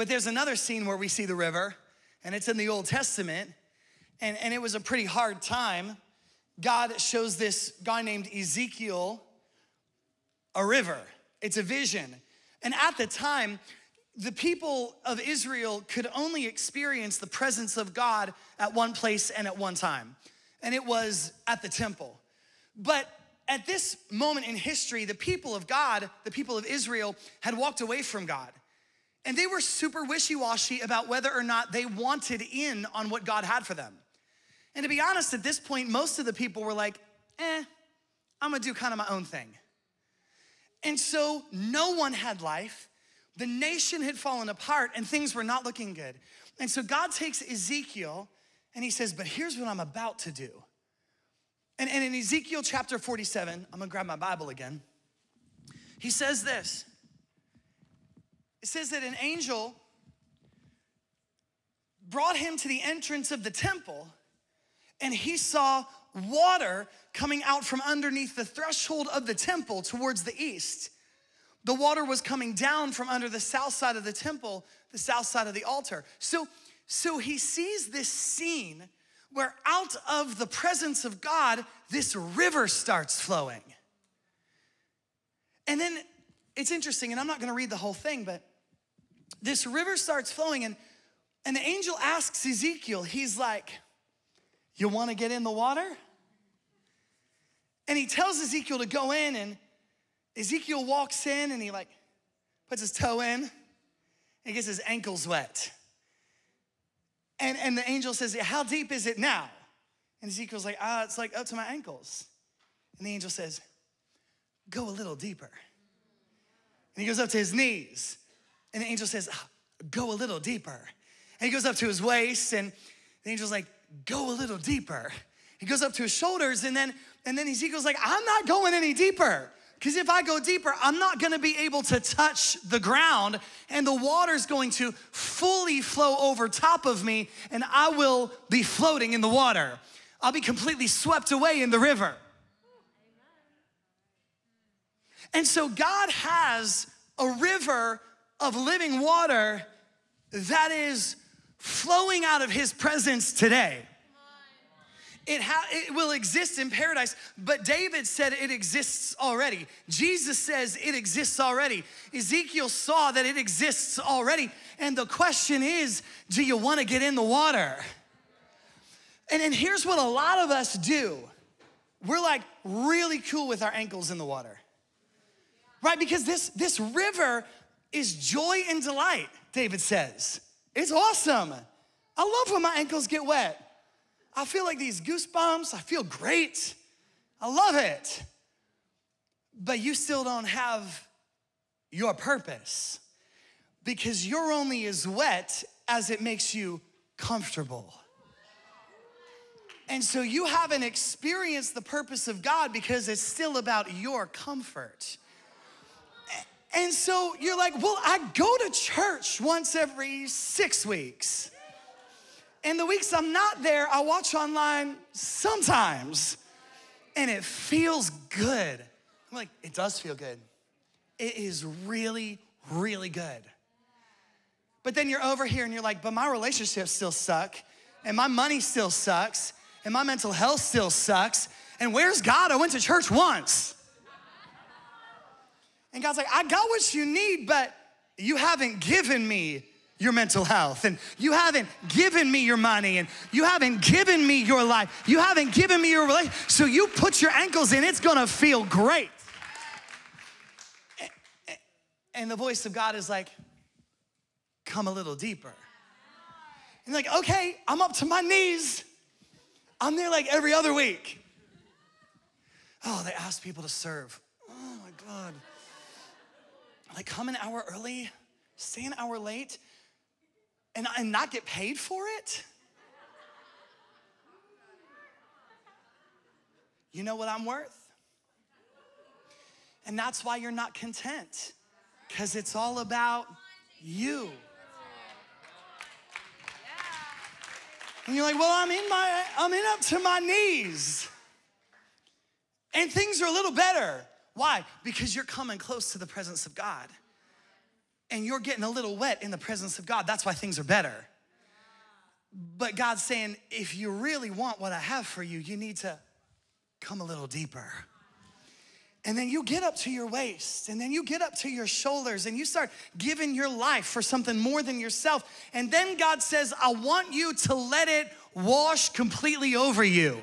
But there's another scene where we see the river, and it's in the Old Testament, and, and it was a pretty hard time. God shows this guy named Ezekiel a river, it's a vision. And at the time, the people of Israel could only experience the presence of God at one place and at one time, and it was at the temple. But at this moment in history, the people of God, the people of Israel, had walked away from God. And they were super wishy washy about whether or not they wanted in on what God had for them. And to be honest, at this point, most of the people were like, eh, I'm gonna do kind of my own thing. And so no one had life. The nation had fallen apart and things were not looking good. And so God takes Ezekiel and he says, But here's what I'm about to do. And, and in Ezekiel chapter 47, I'm gonna grab my Bible again. He says this it says that an angel brought him to the entrance of the temple and he saw water coming out from underneath the threshold of the temple towards the east. The water was coming down from under the south side of the temple, the south side of the altar. So, so he sees this scene where out of the presence of God, this river starts flowing. And then it's interesting, and I'm not gonna read the whole thing, but this river starts flowing, and, and the angel asks Ezekiel, he's like, You wanna get in the water? And he tells Ezekiel to go in, and Ezekiel walks in and he like puts his toe in and gets his ankles wet. And, and the angel says, How deep is it now? And Ezekiel's like, Ah, it's like up to my ankles. And the angel says, Go a little deeper. And he goes up to his knees. And the angel says, ah, Go a little deeper. And he goes up to his waist, and the angel's like, Go a little deeper. He goes up to his shoulders, and then, and then Ezekiel's like, I'm not going any deeper. Because if I go deeper, I'm not gonna be able to touch the ground, and the water's going to fully flow over top of me, and I will be floating in the water. I'll be completely swept away in the river. And so God has a river of living water that is flowing out of his presence today. It, ha- it will exist in paradise, but David said it exists already. Jesus says it exists already. Ezekiel saw that it exists already. And the question is do you want to get in the water? And here's what a lot of us do we're like really cool with our ankles in the water, right? Because this, this river is joy and delight, David says. It's awesome. I love when my ankles get wet. I feel like these goosebumps. I feel great. I love it. But you still don't have your purpose because you're only as wet as it makes you comfortable. And so you haven't experienced the purpose of God because it's still about your comfort. And so you're like, well, I go to church once every six weeks. And the weeks I'm not there, I watch online sometimes. And it feels good. I'm like, it does feel good. It is really, really good. But then you're over here and you're like, but my relationships still suck, and my money still sucks, and my mental health still sucks. And where's God? I went to church once. And God's like, I got what you need, but you haven't given me your mental health, and you haven't given me your money, and you haven't given me your life, you haven't given me your relationship. So you put your ankles in, it's gonna feel great. And the voice of God is like, come a little deeper. And like, okay, I'm up to my knees. I'm there like every other week. Oh, they ask people to serve. Oh my God. Like, come an hour early, stay an hour late, and, and not get paid for it? You know what I'm worth? And that's why you're not content, because it's all about you. And you're like, well, I'm in my, I'm in up to my knees. And things are a little better. Why? Because you're coming close to the presence of God. and you're getting a little wet in the presence of God. That's why things are better. But God's saying, if you really want what I have for you, you need to come a little deeper. And then you get up to your waist, and then you get up to your shoulders, and you start giving your life for something more than yourself. And then God says, I want you to let it wash completely over you.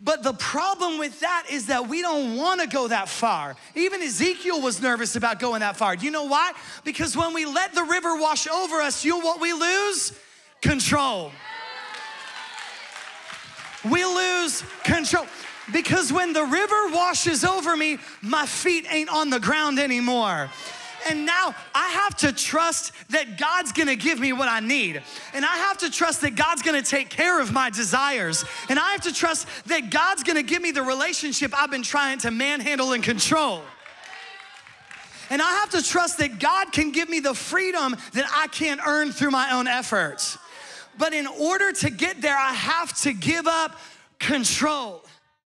But the problem with that is that we don't want to go that far. Even Ezekiel was nervous about going that far. Do you know why? Because when we let the river wash over us, you know what we lose? Control. We lose control. Because when the river washes over me, my feet ain't on the ground anymore. And now I have to trust that God's gonna give me what I need. And I have to trust that God's gonna take care of my desires. And I have to trust that God's gonna give me the relationship I've been trying to manhandle and control. And I have to trust that God can give me the freedom that I can't earn through my own efforts. But in order to get there, I have to give up control.